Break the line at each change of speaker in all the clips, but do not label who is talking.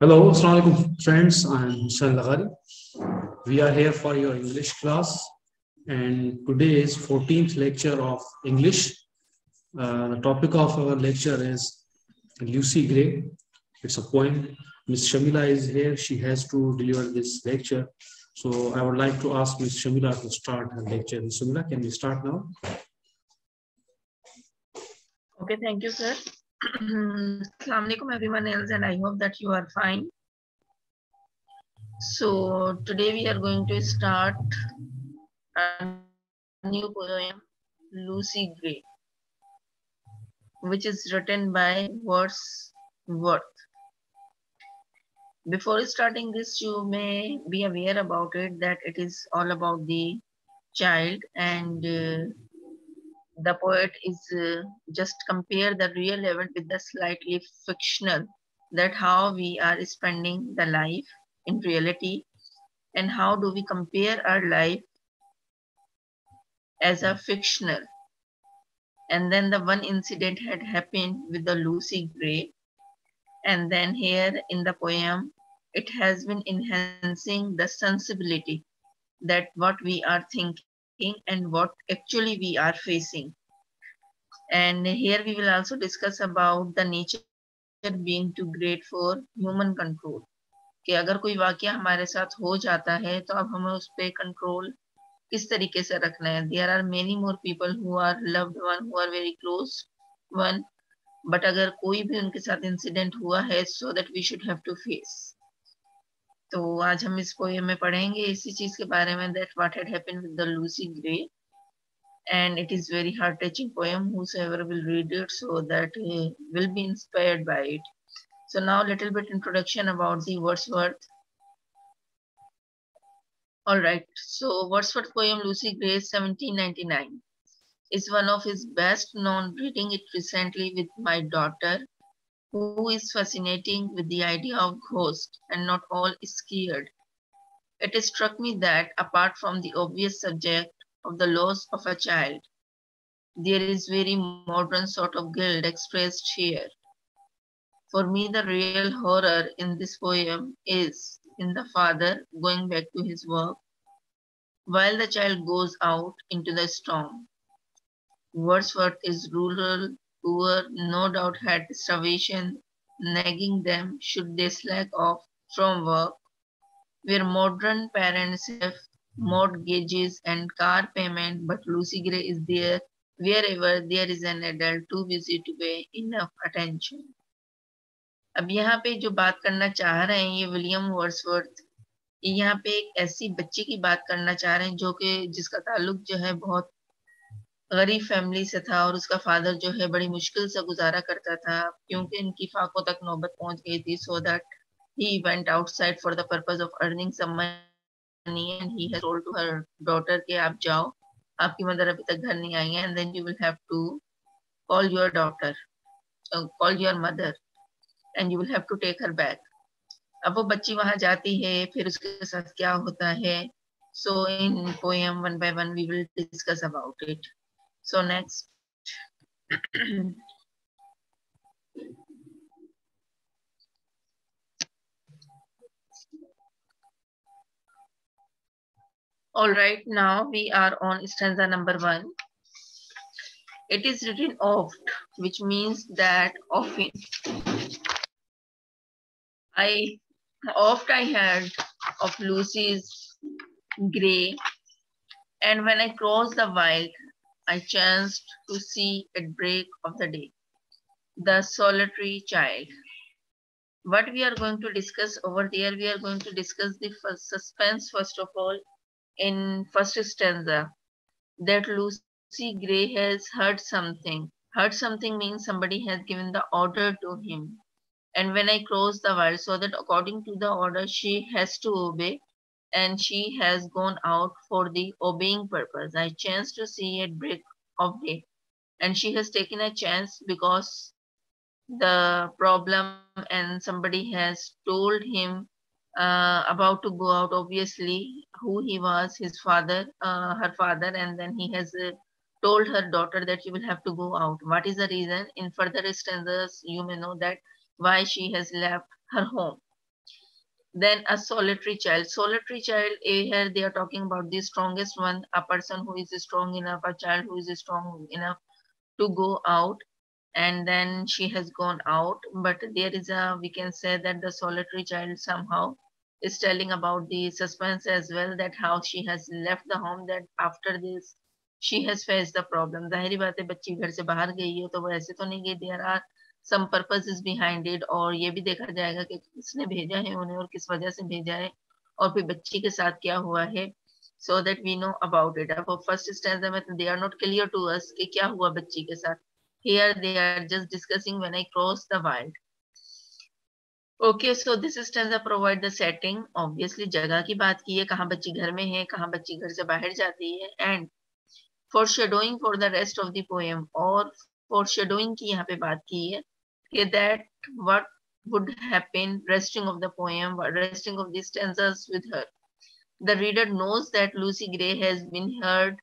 Hello, Assalamualaikum friends. I'm Hussain Laghari. We are here for your English class, and today is 14th lecture of English. Uh, the topic of our lecture is Lucy Gray. It's a poem. Miss Shamila is here. She has to deliver this lecture. So I would like to ask Miss Shamila to start her lecture. Miss Shamila, can we start now?
Okay, thank you, sir. Assalamu alaikum everyone else and I hope that you are fine. So today we are going to start a new poem, Lucy Gray, which is written by Wordsworth. Before starting this, you may be aware about it that it is all about the child and uh, the poet is uh, just compare the real event with the slightly fictional that how we are spending the life in reality and how do we compare our life as a fictional. And then the one incident had happened with the lucy gray and then here in the poem it has been enhancing the sensibility that what we are thinking and what actually we are facing. And here we will also discuss about the nature being too great for human control. कि अगर कोई वाक्य हमारे साथ हो जाता है तो अब हमें उस पर कंट्रोल किस तरीके से रखना है there are many more people who are loved one who are very close one but अगर कोई भी उनके साथ इंसिडेंट हुआ है so that we should have to face तो आज हम इस पोएम में पढ़ेंगे इसी चीज के बारे में that what had happened with the Lucy Gray and it is very heart touching poem whosoever will read it so that he will be inspired by it so now little bit introduction about the wordsworth all right so wordsworth poem lucy gray 1799 is one of his best known reading it recently with my daughter who is fascinating with the idea of ghost and not all scared. It struck me that apart from the obvious subject of the loss of a child, there is very modern sort of guilt expressed here. For me, the real horror in this poem is in the father going back to his work while the child goes out into the storm. Wordsworth is rural poor no doubt had starvation nagging them should they slack off from work, where modern parents have mortgages and car payment, but Lucy Gray is there wherever there is an adult too busy to pay enough attention. अब यहाँ पे जो बात करना चाह रहे हैं ये विलियम वर्सवर्थ यहाँ पे एक ऐसी बच्ची की बात करना चाह रहे हैं जो कि जिसका ताल्लुक जो है बहुत गरीब फैमिली से था और उसका फादर जो है बड़ी मुश्किल से गुजारा करता था, क्योंकि इनकी फाकों तक नौबत पहुँच गई थी so that he went outside for the purpose of earning some money and he has told to her daughter के आप जाओ, आपकी मदर अभी तक घर नहीं आई है and then you will have to call your daughter call your mother and you will have to take her back अब वो बच्ची वहाँ जाती है, फिर उसके साथ क्या होता है so in poem one by one we will discuss about it So next. All right, now we are on stanza number one. It is written oft, which means that often. I oft I heard of Lucy's gray, and when I crossed the wild, I chanced to see at break of the day. The solitary child. What we are going to discuss over there, we are going to discuss the first suspense first of all in first stanza that Lucy Gray has heard something. Heard something means somebody has given the order to him. And when I cross the word, so that according to the order, she has to obey and she has gone out for the obeying purpose. I chanced to see at break of day and she has taken a chance because the problem and somebody has told him uh, about to go out obviously who he was his father uh, her father and then he has uh, told her daughter that you will have to go out. What is the reason? In further instances you may know that why she has left her home then a solitary child. Solitary child eh, here they are talking about the strongest one a person who is strong enough a child who is strong enough to go out and then she has gone out. But there is a we can say that the solitary child somehow is telling about the suspense as well that how she has left the home that after this she has faced the problem. There are some purpose is behind it और ये भी देखा जाएगा कि किसने भेजा है उन्हें और किस वजह से भेजा है और फिर बच्ची के साथ क्या हुआ है। So that we know about it अब फ़र्स्ट स्टैंड में they are not clear to us कि क्या हुआ बच्ची के साथ। Here they are just discussing when I cross the world okay so this stanza provide the setting obviously जगह की बात की है, कहाँ बच्ची घर में है, कहाँ बच्ची घर से बाहर जाती है। And foreshadowing for the rest of the poem और फॉर शेडोइंग की यहाँ पे बात की है। That what would happen resting of the poem, resting of these stanzas with her. The reader knows that Lucy Gray has been heard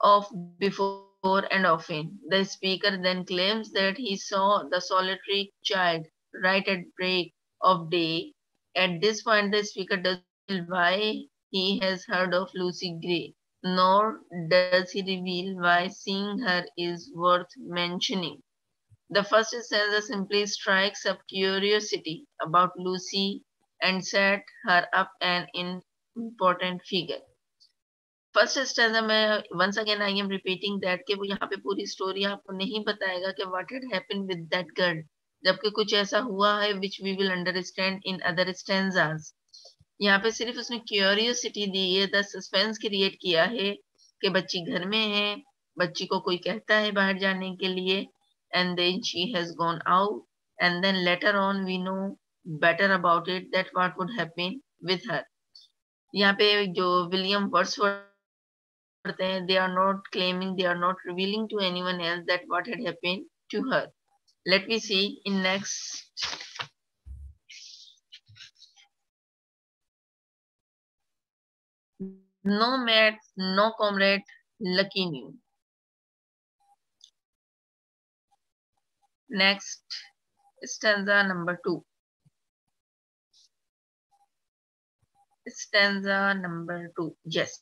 of before and often. The speaker then claims that he saw the solitary child right at break of day. At this point, the speaker does why he has heard of Lucy Gray, nor does he reveal why seeing her is worth mentioning. The first stanza simply strikes up curiosity about Lucy and set her up an important figure. First stanza में once again I am repeating that कि वो यहाँ पे पूरी story आपको नहीं बताएगा कि what had happened with that girl जबकि कुछ ऐसा हुआ है which we will understand in other stanzas यहाँ पे सिर्फ़ उसने क्यूरियोसिटी दी है द सस्पेंस क्रिएट किया है कि बच्ची घर में है, बच्ची को कोई कहता है बाहर जाने के लिए and then she has gone out and then later on we know better about it that what would happen with her यहाँ पे जो विलियम वर्ड्सवर्थ हैं they are not claiming they are not revealing to anyone else that what had happened to her let me see in next no mate no comrade lucky new Next, stanza number two. Stanza number two. Yes.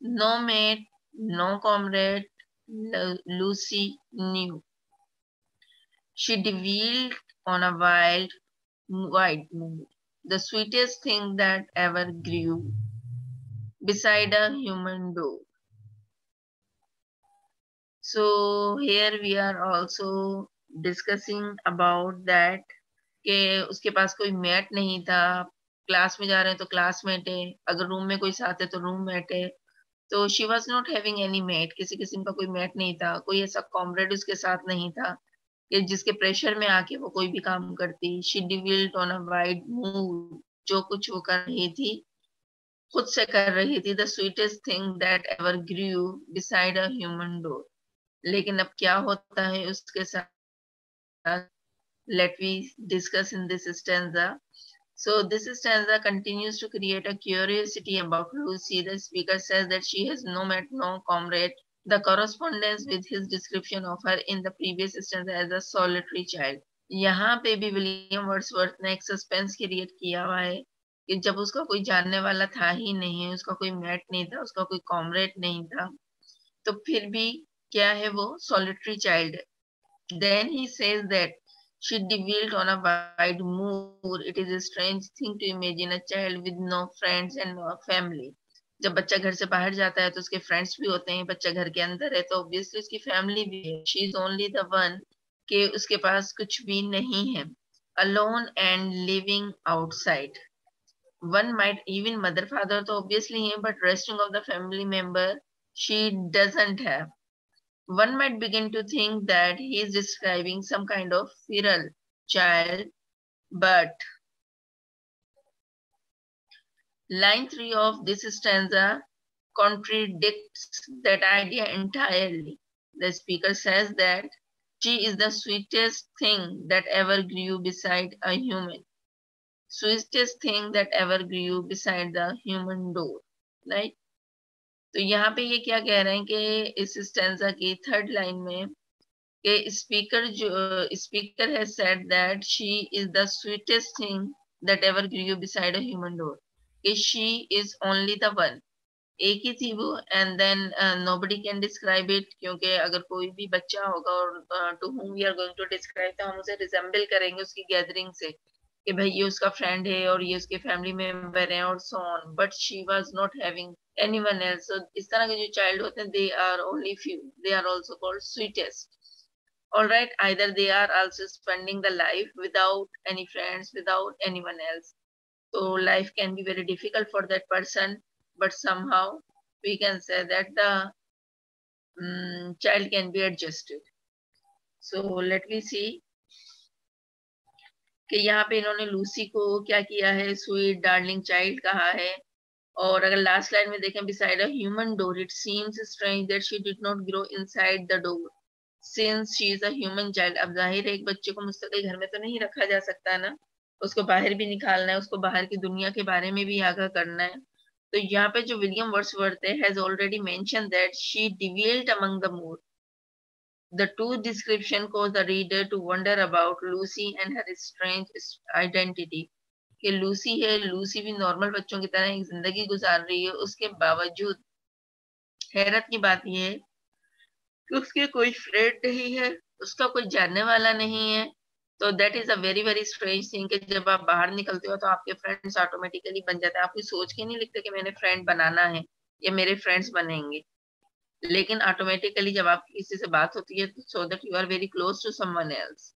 No mate, no comrade, Lucy knew. She revealed on a wild, wide mood, the sweetest thing that ever grew beside a human door. So here we are also discussing about that कि उसके पास कोई mat नहीं था class में जा रहे हैं तो क्लासमेट है, अगर रूम में कोई साथ है तो रूम मेट है। तो she was not having any mate, किसी किस्म का कोई मैट नहीं था, कोई ऐसा कॉमरेड उसके साथ नहीं था कि जिसके प्रेशर में आके वो कोई भी काम करती। She dwelled on a wide move जो कुछ वो कर रही थी, खुद से कर रही थी the sweetest thing that ever grew beside a human door लेकिन अब क्या होता है उसके साथ? Let me discuss in this stanza. So this stanza continues to create a curiosity about Lucy. The speaker says that she has no met, no comrade. The correspondence with his description of her in the previous stanza as a solitary child. यहाँ पे भी William Wordsworth ने एक suspense create किया हुआ है कि जब उसका कोई जानने वाला था ही नहीं उसका कोई मैट नहीं था उसका कोई कॉमरेड नहीं था तो फिर भी क्या है वो सॉलिटरी चाइल्ड है Then he says that she dwelt on a wide moor. It is a strange thing to imagine a child with no friends and no family. जब बच्चा घर से बाहर जाता है तो उसके फ्रेंड्स भी होते हैं, बच्चा घर के अंदर है तो ऑब्वियसली उसकी फैमिली भी है she is only the one के उसके पास कुछ भी नहीं है alone and living outside one might even mother father तो ऑब्वियसली है but resting of the family member she doesn't have one might begin to think that he is describing some kind of feral child, but line 3 of this stanza contradicts that idea entirely. The speaker says that she is the sweetest thing that ever grew beside a human. Sweetest thing that ever grew beside the human door. Right? तो यहाँ पे ये क्या कह रहे हैं कि इस स्टेंजा की थर्ड लाइन में कि स्पीकर जो स्पीकर है said that she is the sweetest thing that ever grew beside a human door. She is only the one. एक ही थी वो and then nobody can describe it क्योंकि अगर कोई भी बच्चा होगा और to whom we are going to describe तो हम उसे रिजेंबल करेंगे उसकी गैदरिंग से कि भाई ये उसका फ्रेंड है और ये उसके फैमिली मेंबर हैं और so on but she was not having animal else so इस तरह के जो चाइल्ड होते हैं they are only few they are also called sweetest all either they are also spending the life without any friends without any else तो life can be very difficult for that person but somehow we can say that the child can be adjusted so let me see कि यहाँ पे इन्होंने Lucy को क्या किया है? Sweet darling child कहा है। और अगर लास्ट लाइन में देखें beside a human door it seems strange that she did not grow inside the door since she is a human child अब ज़ाहिर है, एक बच्चे को मुस्तकिल घर में तो नहीं रखा जा सकता ना। उसको बाहर भी निकालना है, उसको बाहर की दुनिया के बारे में भी आगाह करना है। तो यहाँ पे जो William Wordsworth has already mention that she dwelled among the more The two description cause the reader to wonder about Lucy and her strange identity. कि लूसी है, लूसी भी नॉर्मल बच्चों की तरह एक ज़िंदगी गुजार रही है, उसके बावजूद हैरत की बात यह है कि उसके कोई फ्रेंड नहीं है, उसका कोई जानने वाला नहीं है। तो that is a very very strange thing कि जब आप बाहर निकलते हो तो आपके फ्रेंड्स ऑटोमेटिकली बन जाते हैं। आप कोई सोच के नहीं लिखते कि मैंने फ्रेंड बनाना है या मेरे फ्रेंड्स बनेंगे। लेकिन ऑटोमेटिकली जब आप किसी से बात होती है so that you are very close to someone else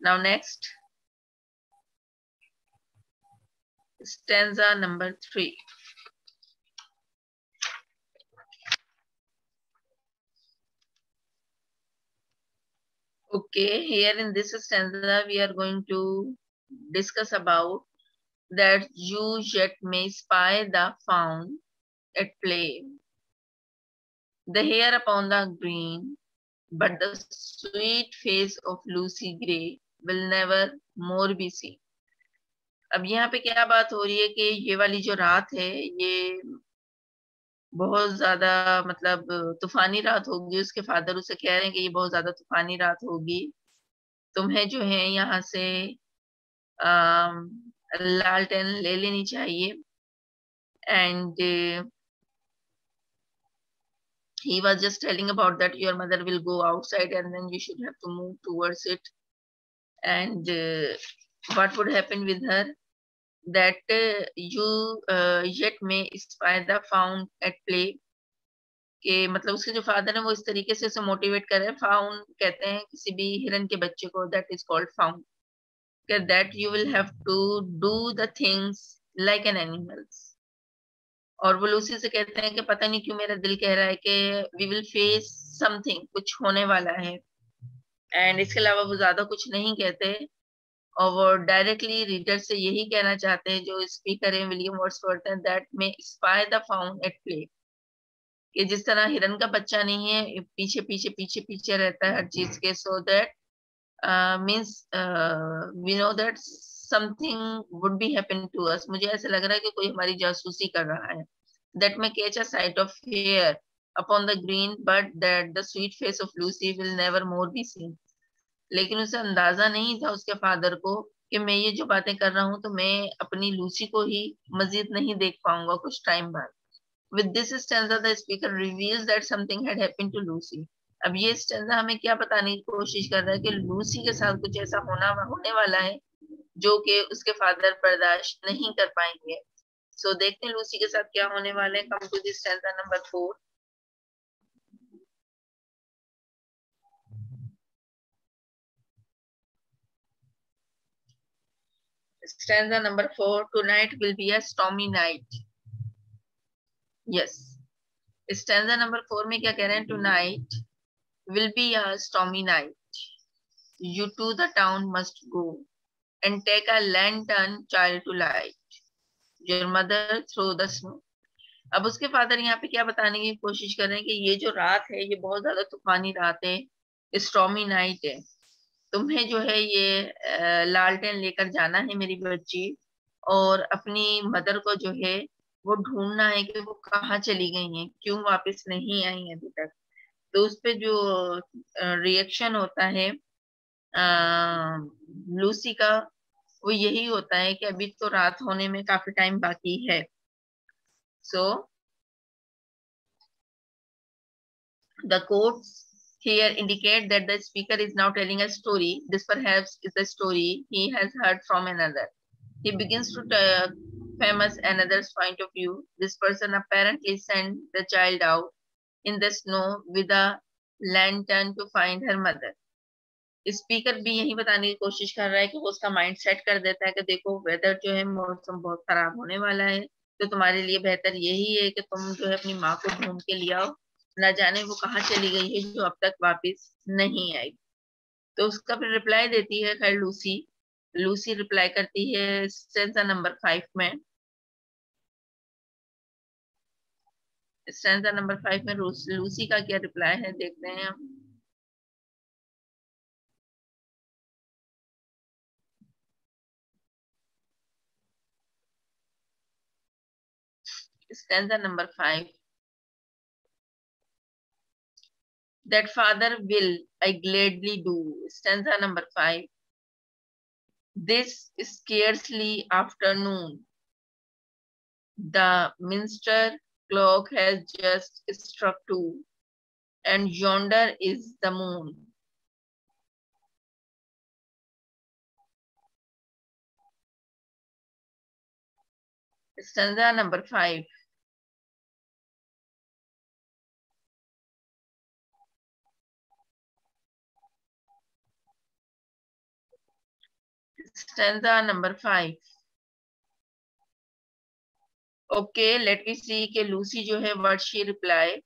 now next stanza number 3 okay here in this stanza we are going to discuss about that you yet may spy the fawn at play the hair upon the green, but the sweet face of Lucy Gray will never more be seen. अब यहाँ पे क्या बात हो रही है कि ये वाली जो रात है, ये बहुत ज़्यादा मतलब तूफानी रात होगी। उसके फादर उसे कह रहे हैं कि ये बहुत ज़्यादा तूफानी रात होगी। तुम्हें जो है यहाँ से लालटेन ले लेनी चाहिए। And he was just telling about that your mother will go outside and then you should have to move towards it and what would happen with her that uh, you uh, yet may spy the found at play. कि मतलब उसके जो father है वो इस तरीके से उसे मोटिवेट कर रहे हैं। फाउंड कहते हैं किसी भी हिरन के बच्चे को that is called fawn that you will have to do the things like an animals और वो लूसी से कहते हैं कि पता नहीं क्यों मेरा दिल कह रहा है कि वी विल फेस समथिंग कुछ होने वाला है। एंड इसके अलावा वो ज़्यादा कुछ नहीं कहते। और वो डायरेक्टली रीडर से यही कहना चाहते हैं, जो स्पीकर है विलियम वर्ड्सवर्थ हैं that may spy the fawn at play कि जिस तरह हिरन का बच्चा नहीं है पीछे पीछे पीछे पीछे रहता है हर चीज़ के so that means we know that something would be happen to us मुझे ऐसा लग रहा है कि कोई हमारी जासूसी कर रहा है। That may catch a sight of hare upon the green but that the sweet face of Lucy will never more be seen लेकिन उसे अंदाज़ा नहीं था उसके फादर को कि मैं ये जो बातें कर रहा हूँ तो मैं अपनी लूसी को ही मजीद नहीं देख पाऊँगा कुछ टाइम बाद। With this stanza the speaker reveals that something had happened to lucy अब ये स्टेंजा हमें क्या बताने की कोशिश कर रहा है कि लूसी के साथ कुछ ऐसा होना होने वाला है जो कि उसके फादर बर्दाश्त नहीं कर पाएँगे। सो so, देखते हैं लूसी के साथ क्या होने वाले हैं। Come to this stanza number four stanza number four tonight will be a stormy night yes stanza number four में क्या कह रहे हैं tonight will be a stormy night you to the town must go and take a lantern child to light your mother through the snow अब उसके father यहाँ पे क्या बताने की कोशिश कर रहे हैं कि ये जो रात है ये बहुत ज़्यादा तूफानी रात है स्ट्रॉमी नाइट है तुम्हें जो है ये लालटेन लेकर जाना है मेरी बच्ची और अपनी मदर को जो है वो ढूंढना है कि वो कहाँ चली गई हैं क्यों वापस नहीं आई अभी तक। तो उस पर जो रिएक्शन होता है आ, लूसी का वो यही होता है कि अभी तो रात होने में काफ़ी टाइम बाकी है। So the quotes here indicate that the speaker is now telling a story. This perhaps is the story he has heard from another. He begins to famous another's point of view. This person apparently sent the child out in the snow with a lantern to find her mother. Speaker भी यही बताने की कोशिश कर रहा है कि वो उसका माइंड सेट कर देता है कि देखो वेदर जो है मौसम बहुत खराब होने वाला है तो तुम्हारे लिए बेहतर यही है कि तुम जो है अपनी माँ को ढूंढ के लिया आओ न जाने वो कहाँ चली गई है जो अब तक वापस नहीं आई। तो उसका फिर रिप्लाई देती है खैर लूसी लूसी रिप्लाई करती है स्टेंजा नंबर फाइव में। स्टेंजा नंबर फाइव में लूसी का क्या रिप्लाई है देखते हैं हम। Stanza number five. That father will I gladly do. Stanza number five. This scarcely afternoon. The minster clock has just struck two, and yonder is the moon. Stanza number five. Stanza number five. Okay, let me see कि Lucy जो है what she reply.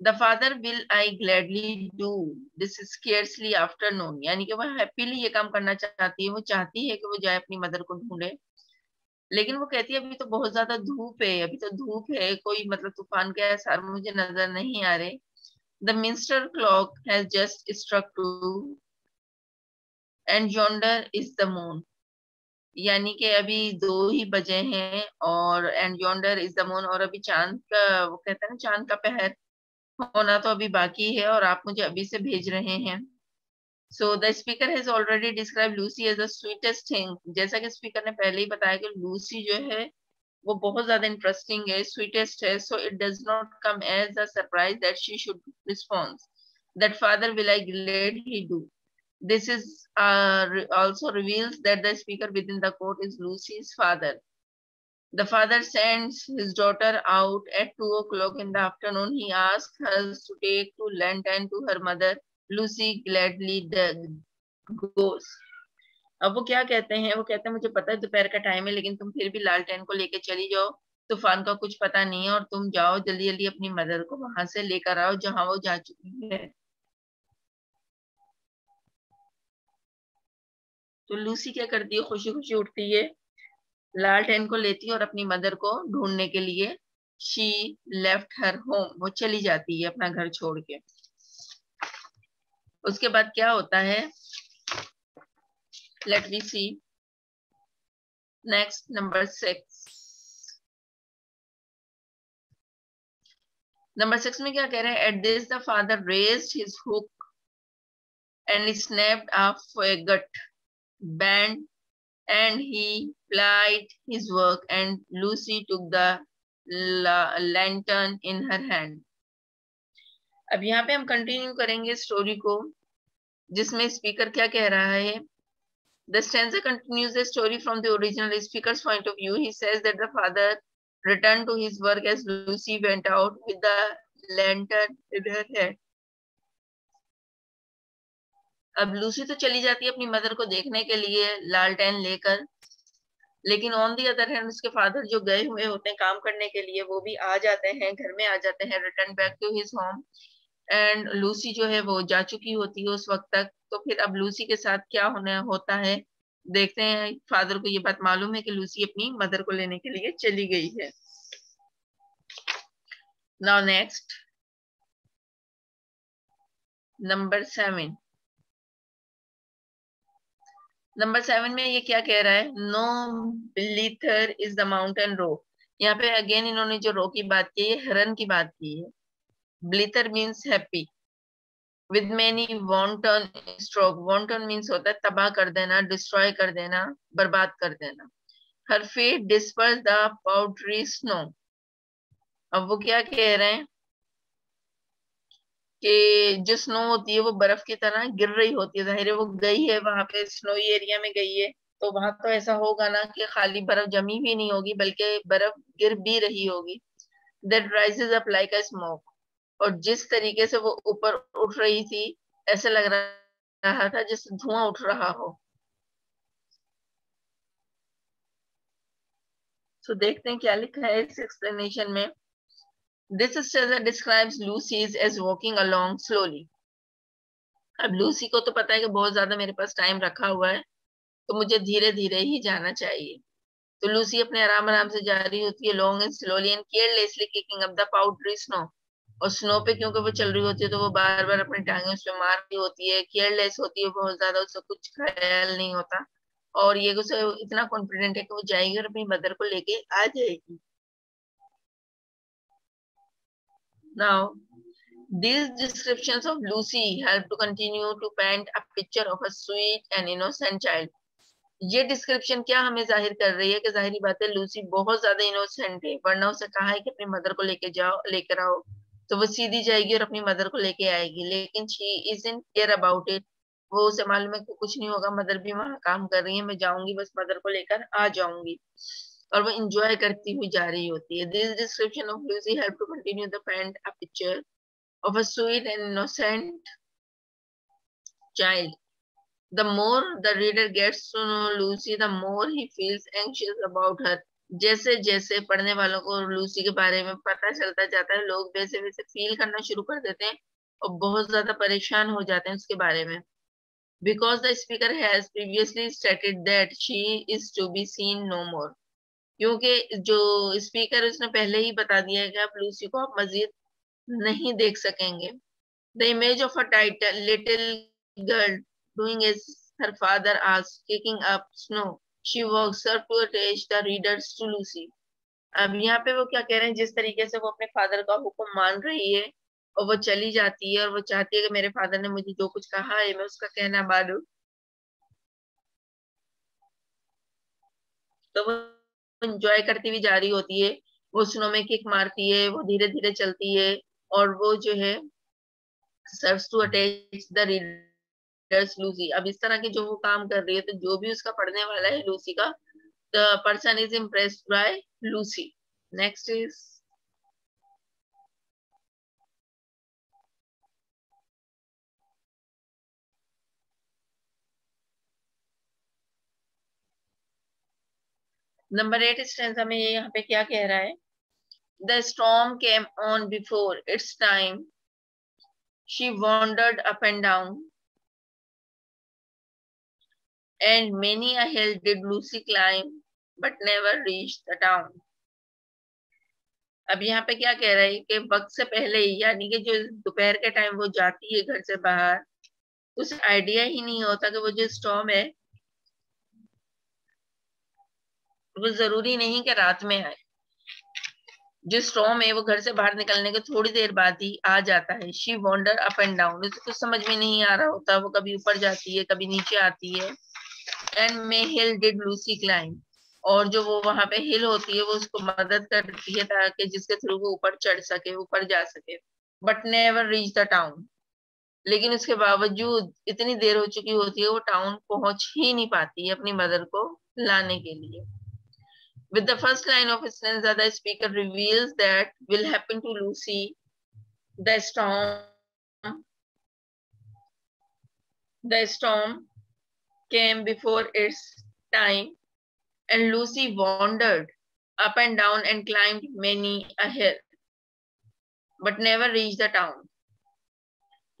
The father will I gladly do. This is scarcely afternoon. यानी कि वो happily ये काम करना चाहती है वो चाहती है कि वो जाए अपनी मदर को ढूंढे लेकिन वो कहती है अभी तो बहुत ज़्यादा धूप है अभी तो धूप है कोई मतलब तूफ़ान के आसार मुझे नज़र नहीं आ रहे the minister clock has just struck two and yonder is the moon यानी कि अभी दो ही बजे हैं और and yonder is the moon और अभी चाँद का, वो कहते हैं ना, चाँद का पहर होना तो अभी बाकी है और आप मुझे अभी से भेज रहे हैं। So the speaker has already describe Lucy as the sweetest thing जैसा कि स्पीकर ने पहले ही बताया कि लूसी जो है, वो बहुत ज़्यादा इंटरेस्टिंग है स्वीटेस्ट है। So it does not come as a surprise that she should response that father will I gladly do This is uh, re also reveals that the speaker within the court is Lucy's father. The father sends his daughter out at 2 o'clock in the afternoon. He asks her to take to Lantern to her mother. Lucy gladly goes. अब वो क्या कहते हैं वो कहते हैं मुझे पता है दोपहर का टाइम है लेकिन तुम फिर भी लालटेन को लेके चली जाओ तूफ़ान का कुछ पता नहीं है और तुम जाओ जल्दी जल्दी अपनी मदर को वहाँ से लेकर आओ जहाँ वो जा चुकी है तो लूसी क्या करती है? खुशी खुशी उठती है। लालटेन को लेती है और अपनी मदर को ढूँढने के लिए। शी लेफ़्ट हर होम, वो चली जाती है अपना घर छोड़ के। उसके बाद क्या होता है? Let me see next number six number six में क्या कह रहे हैं? At this the father raise his hook and snapped a gut band and he plied his work and Lucy took the lantern in her hand. अब यहाँ पे हम continue करेंगे स्टोरी को जिसमें स्पीकर क्या कह रहा है The stanza continues the story from the original speaker's point of view. He says that the father returned to his work as Lucy went out with the lantern in her hand. अब Lucy तो चली जाती है अपनी mother को देखने के लिए लालटेन लेकर। लेकिन ऑन दी अदर हैंड उसके फादर जो गए हुए होते हैं काम करने के लिए, वो भी आ जाते हैं, घर में आ जाते हैं return back to his home and Lucy जो है, वो जा चुकी होती है उस वक्त तक। तो फिर अब लूसी के साथ क्या होना, होता है? देखते हैं फादर को ये बात मालूम है कि लूसी अपनी मदर को लेने के लिए चली गई है। Now next number seven number seven में ये क्या कह रहा है? No blither is the mountain roe यहाँ पे अगेन इन्होंने जो रो की बात की है हरन की बात की है। Blither means happy with many wanton stroke wanton means होता है तबाह कर देना डिस्ट्रॉय कर देना, बर्बाद कर देना। Her feet disperse the powdery snow अब वो क्या कह रहे हैं? कि जो स्नो होती है वो बर्फ़ की तरह गिर रही होती है। ज़ाहिर है वो गई है वहाँ पे स्नोई एरिया में गई है। तो वहाँ तो ऐसा होगा ना कि खाली बर्फ़ जमी भी नहीं होगी बल्कि बर्फ़ गिर भी रही होगी। That rises up like a smoke और जिस तरीके से वो ऊपर उठ रही थी ऐसे लग रहा था जैसे धुआँ उठ रहा हो। तो so, देखते हैं क्या लिखा है इस एक्सप्लेनेशन में। This stanza describes Lucy's as walking along slowly. अब लूसी को तो पता है कि बहुत ज़्यादा मेरे पास टाइम रखा हुआ है तो मुझे धीरे धीरे ही जाना चाहिए। तो लूसी अपने आराम आराम से जा रही होती है long and slowly and carelessly kicking up the powdery snow और स्नो पे क्योंकि वो चल रही होती है तो वो बार बार अपनी टांगे उस पर मार रही होती है केयरलेस होती है, बहुत ज़्यादा उससे कुछ ख्याल नहीं होता। और ये उसे इतना कॉन्फिडेंट है कि वो जाएगी और अपनी मदर को लेके आ जाएगी। Now, these descriptions of Lucy help to continue to paint a picture of a sweet and innocent child. ये डिस्क्रिप्शन क्या हमें ज़ाहिर कर रही है कि जाहिरी बात है लूसी बहुत ज़्यादा इनोसेंट है। वरना उसे कहा है कि अपनी मदर को लेके जाओ लेकर आओ। तो वो सीधी जाएगी और अपनी मदर को लेके आएगी। लेकिन she is in care about it वो उसे मालूम है कि कुछ नहीं होगा। मदर भी वहाँ काम कर रही है। मैं जाऊँगी बस मदर को लेकर आ जाऊँगी। और वो इंजॉय करती हुई जा रही होती है। This description of Lucy help to continue the paint a picture of a sweet and innocent child. The more the reader gets to know lucy, the more he feels anxious about her जैसे जैसे पढ़ने वालों को Lucy के बारे में पता चलता जाता है, लोग वैसे वैसे फील करना शुरू कर देते हैं और बहुत ज़्यादा परेशान हो जाते हैं उसके बारे में। Because the speaker has previously stated that she is to be seen no more क्योंकि जो स्पीकर उसने पहले ही बता दिया है कि आप लूसी को आप मजीद नहीं देख सकेंगे। The image of a title little girl doing is her father आज kicking up snow she works her to attach the readers to Lucy. अब यहाँ पे वो क्या कह रहे हैं? जिस तरीके से वो अपने फादर का हुक्म मान रही है, और वो चली जाती है, और वो चाहती है कि मेरे फादर ने मुझे जो कुछ कहा है, मैं उसका कहना मानू। तो वो इंजॉय करती हुई जा रही होती है, वो स्नो में किक मारती है, वो धीरे धीरे चलती है और वो जो है serves to attach the readers Lucy अब इस तरह के जो वो काम कर रही है तो जो भी उसका पढ़ने वाला है लूसी का the person is impressed by Lucy next is number eight stanza में ये यहाँ पे क्या कह रहा है? The storm came on before its time she wandered up and down and many a hill did Lucy climb, but never reached the town. अब यहाँ पे क्या कह रहा है कि वक्त से पहले ही यानी कि जो दोपहर के टाइम वो जाती है घर से बाहर उस आइडिया ही नहीं होता कि वो जो स्टॉम है वो ज़रूरी नहीं कि रात में आए। जो स्ट्रॉम है वो घर से बाहर निकलने के थोड़ी देर बाद ही आ जाता है। She wander up and down उसे कुछ समझ में नहीं आ रहा होता। वो कभी ऊपर जाती है, कभी नीचे आती है। And may hill did Lucy climb और जो वो वहाँ पे हिल होती है, वो उसको मदद करती है ताकि जिसके थ्रू वो ऊपर चढ़ सके, ऊपर जा सके। But never reach the town लेकिन उसके बावजूद इतनी देर हो चुकी होती है, वो टाउन पहुँच ही नहीं पाती है अपनी मदर को लाने के लिए। With the first line of his stanza, the speaker reveals that will happen to Lucy. The storm, the storm came before its time, and Lucy wandered up and down and climbed many a hill, but never reached the town.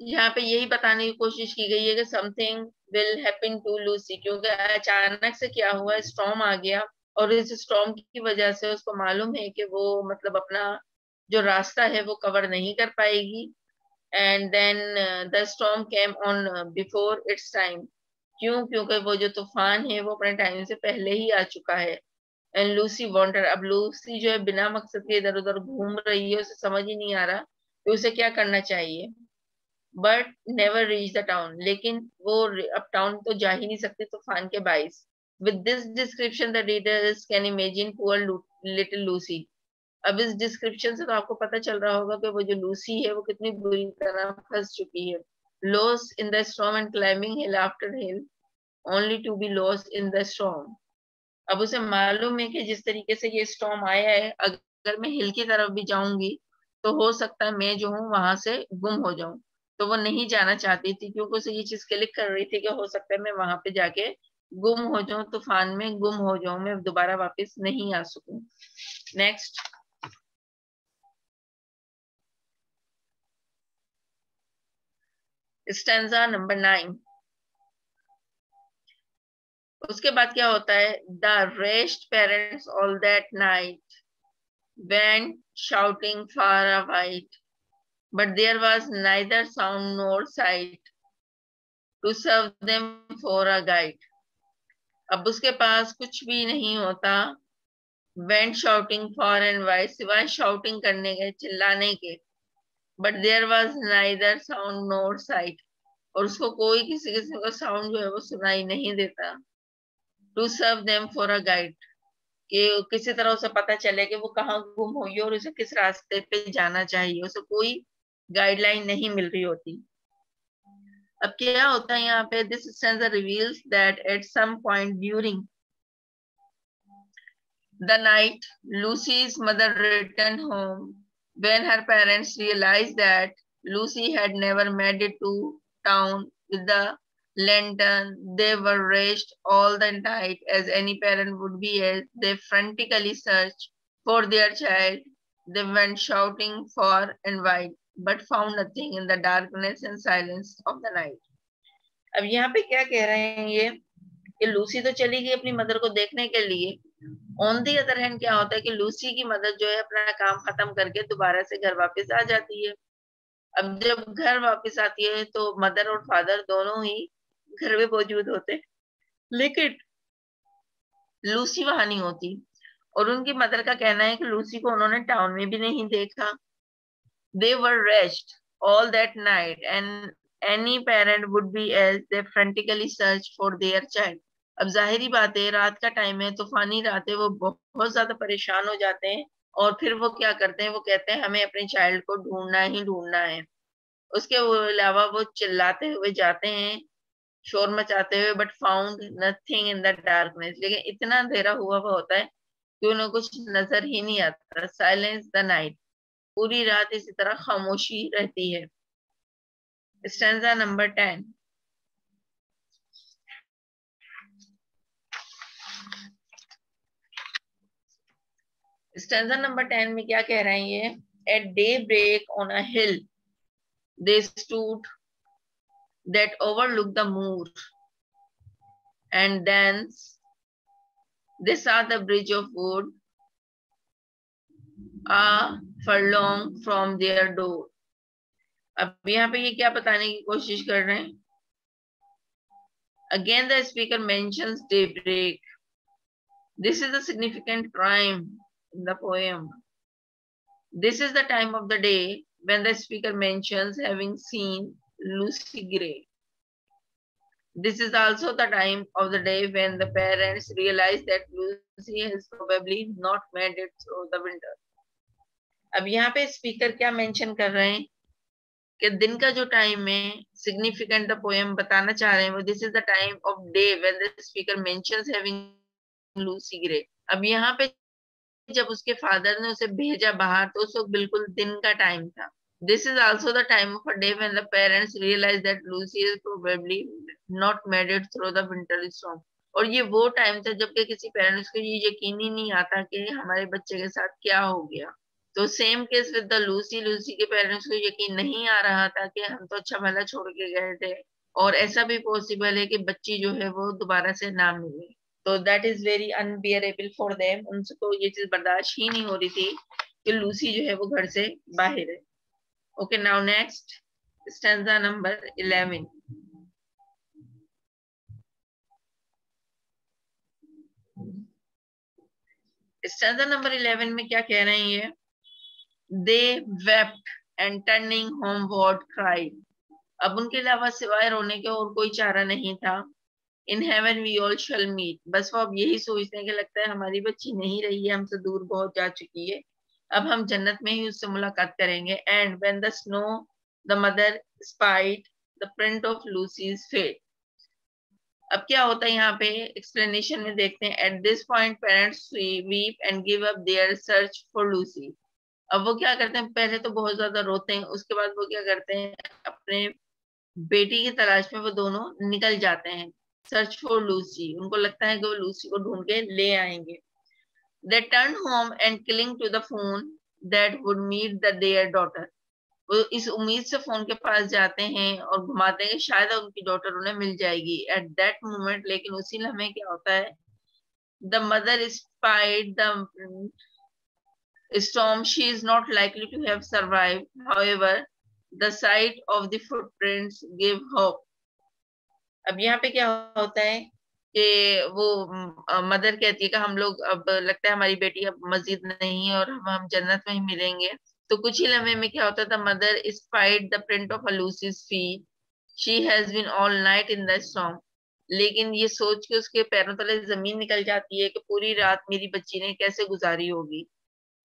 यहाँ पे यही बताने की कोशिश की गई है कि something will happen to Lucy क्योंकि अचानक से क्या हुआ स्टॉर्म आ गया और इस स्टॉम की वजह से उसको मालूम है कि वो मतलब अपना जो रास्ता है वो कवर नहीं कर पाएगी। And then the storm came on before its time क्यों? क्योंकि वो जो तूफ़ान है वो अपने टाइम से पहले ही आ चुका है। एंड लूसी वॉन्टर अब लूसी जो है बिना मकसद के इधर उधर घूम रही है, उसे समझ ही नहीं आ रहा कि उसे क्या करना चाहिए। But never reach the town लेकिन वो अब टाउन तो जा ही नहीं सकते तूफ़ान के बाइस with this description the readers can imagine poor little Lucy अब इस डिस्क्रिप्शन से तो आपको पता चल रहा होगा कि वो जो लूसी है, वो कितनी बुरी तरह फंस चुकी है। Lost in the storm and climbing hill after hill only to be lost in the storm अब उसे मालूम है कि जिस तरीके से ये स्टॉर्म आया है, अगर मैं हिल की तरफ़ भी जाऊँगी तो हो सकता है मैं जो हूँ, वहाँ से गुम हो जाऊँ। तो वो नहीं जाना चाहती थी, क्योंकि उसे ये चीज़ क्लिक कर रही थी कि हो सकता है मैं वहाँ पे जाके गुम हो जाऊँ, तूफ़ान में गुम हो जाऊँ, मैं दोबारा वापस नहीं आ सकू। नेक्स्ट स्टेंजा नंबर नाइन उसके बाद क्या होता है? The rest parents all that night went shouting far a wide but there was neither sound nor sight to serve them for a guide अब उसके पास कुछ भी नहीं होता। Went shouting far and wide सिवाय शाउटिंग करने के, चिल्लाने के। But there was neither sound nor sight और उसको कोई किसी किसी का साउंड जो है वो सुनाई नहीं देता। To serve them for a guide कि किसी तरह उसे पता चले कि वो कहाँ गुम हुई और उसे किस रास्ते पे जाना चाहिए। उसे कोई गाइडलाइन नहीं मिल रही होती। अब क्या होता है यहाँ पे this stanza reveals that at some point during the night Lucy's mother return home when her parents realized that Lucy had never made it to town with the lantern, they were raised all the night as any parent would be as they frantically searched for their child. They went shouting far and wide, but found nothing in the darkness and silence of the night. अब यहाँ पे क्या कह रहे हैं ये? कि Lucy तो चली गई अपनी मदर को देखने के लिए। ऑन दी अदर हैंड क्या होता है कि लूसी की मदद जो है अपना काम खत्म करके दोबारा से घर वापस आ जाती है। अब जब घर वापस आती है तो मदर और फादर दोनों ही घर में मौजूद होते लेकिन लूसी वहाँ नहीं होती। और उनकी मदर का कहना है कि लूसी को उन्होंने टाउन में भी नहीं देखा। They were rest all that night, and any parent would be as they frantically search for their child. अब जाहिरी बात है, रात का टाइम है तूफानी रात है, वो बहुत ज़्यादा परेशान हो जाते हैं, और फिर वो क्या करते हैं, वो कहते हैं, हमें अपने चाइल्ड को ढूंढना ही ढूंढना है। उसके अलावा वो चिल्लाते हुए जाते हैं, शोर मचाते हुए but found nothing in the darkness लेकिन इतना अंधेरा हुआ हुआ होता है कि उन्हें कुछ नज़र ही नहीं आता। साइलेंस द नाइट पूरी रात इसी तरह खामोशी रहती है। Stanza number ten stanza number ten में क्या कह रहे हैं ये? At daybreak on a hill they stood that overlook the moor and thence they saw the bridge of wood. A furlong from their door अब यहाँ पे ये क्या बताने की कोशिश कर रहे हैं again the speaker mentions daybreak this is a significant crime in the poem this is the time of the day when the speaker mentions having seen Lucy Gray. This is also the time of the day when the parents realize that Lucy has probably not made it through the winter. अब यहाँ पे speaker क्या mention कर रहे हैं? कि दिन का जो टाइम है सिग्निफिकेंट द पोएम बताना चाह रहे हैं वो this is the time of day when the speaker mentions Lucy Gray अब यहाँ पे जब उसके फादर ने उसे भेजा बाहर तो उस वक्त बिल्कुल दिन का टाइम था। This is also the time of a day when the parents realize that Lucy is probably not made it through the winter storm. और ये वो टाइम था जबकि किसी पेरेंट्स को ये यकीन ही नहीं आता कि हमारे बच्चे के साथ क्या हो गया। तो same case with the Lucy Lucy के पेरेंट्स को यकीन नहीं आ रहा था कि हम तो अच्छा भला छोड़ के गए थे। और ऐसा भी पॉसिबल है कि बच्ची जो है वो दोबारा से ना मिले। तो that is very unbearable for them उनको ये चीज़ बर्दाश्त ही नहीं हो रही थी कि लूसी जो है वो घर से बाहर है। Okay now next stanza number 11. Stanza number 11 में क्या कह रहे हैं ये? They wept and turning homeward cried. अब उनके अलावा सिवाय रोने के और कोई चारा नहीं था। In heaven we all shall meet. बस वो अब यही सोचते हैं कि लगता है हमारी बच्ची नहीं रही है, हमसे दूर बहुत जा चुकी है। अब हम जन्नत में ही उससे मुलाकात करेंगे। And when the snow the mother spite the print of Lucy's fate अब क्या होता है यहाँ पे? एक्सप्लेनेशन में देखते हैं। At this point parents weep and give up their search for Lucy अब वो क्या करते हैं, पहले तो बहुत ज़्यादा रोते हैं, उसके बाद वो क्या करते हैं, अपने बेटी की तलाश में वो दोनों निकल जाते हैं। सर्च फॉर लूसी उनको लगता है कि वो लूसी को ढूंढ के ले आएँगे। They turn home and killing to the phone that would meet the their daughter वो इस उम्मीद से फ़ोन के पास जाते हैं और घुमाते हैं शायद उनकी डॉटर उन्हें मिल जाएगी। एट दैट मोमेंट लेकिन उसी लम्हे क्या होता है? The mother spied the storm, she is not likely to have survived. However, the sight of the footprints give hope. अब यहाँ पे क्या होता है कि वो मदर कहती है कि हम लोग अब लगता है हमारी बेटी अब मस्जिद नहीं है और हम हम जन्नत में ही मिलेंगे। तो कुछ ही लम्हे में क्या होता था, mother spied the print of Lucy's feet she has been all night in the storm लेकिन ये सोच के उसके पैरों तले ज़मीन निकल जाती है कि पूरी रात मेरी बच्ची ने कैसे गुजारी होगी।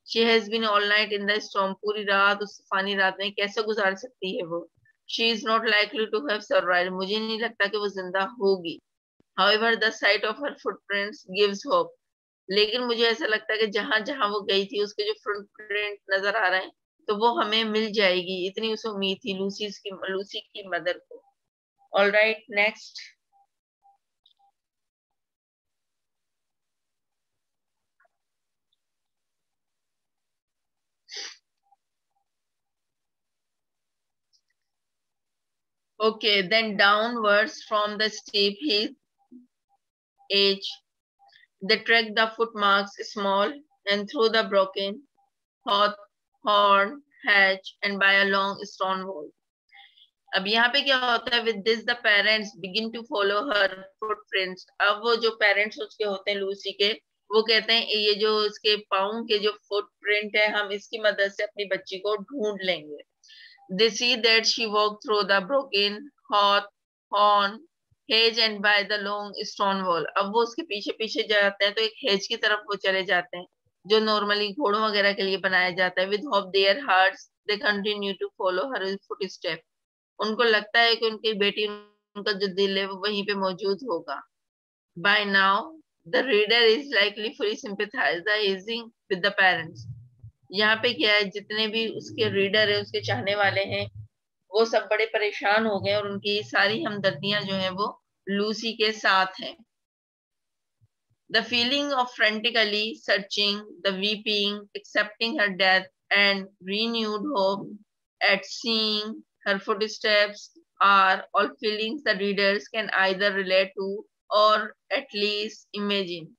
She has been all night in the storm पूरी रात उस तूफानी रात में कैसे गुजार सकती है वो? She is not likely to have survive मुझे नहीं लगता कि वो ज़िंदा होगी। However, the sight of her footprints gives hope. लेकिन मुझे ऐसा लगता है कि जहाँ जहाँ वो गई थी, उसके जो फुटप्रिंट नज़र आ रहे हैं तो वो हमें मिल जाएगी। इतनी उसे उम्मीद थी लूसी की लूसी की मदर को। All right next Okay, then downwards from the steep hill edge, they track the footmarks small and through the broken hot horn hatch and by a long stone wall. अब यहाँ पे क्या होता है with this the parents begin to follow her footprints अब वो जो parents उसके होते हैं लूसी के वो कहते हैं ये जो इसके पाँव के जो फुटप्रिंट है हम इसकी मदद से अपनी बच्ची को ढूंढ लेंगे They see that she walked through the broken, hot, horn, hedge and by the long stone wall अब वो उसके पीछे पीछे जाते हैं तो एक हेज की तरफ़ वो चले जाते हैं जो नॉर्मली घोड़ों वगैरह के लिए बनाया जाता है. With hope their hearts they continue to follow her foot step उनको लगता है कि उनकी बेटी उनका जो दिल है वो वहीं पे मौजूद होगा. By now the reader is likely fully sympathising with the parents यहाँ पे क्या है, जितने भी उसके रीडर है, उसके चाहने वाले हैं, वो सब बड़े परेशान हो गए और उनकी सारी हमदर्दियाँ जो है वो लूसी के साथ हैं। The feeling of frantically searching the weeping accepting her death and renewed hope at seeing her footsteps are all feelings the readers can either relate to or at least imagine.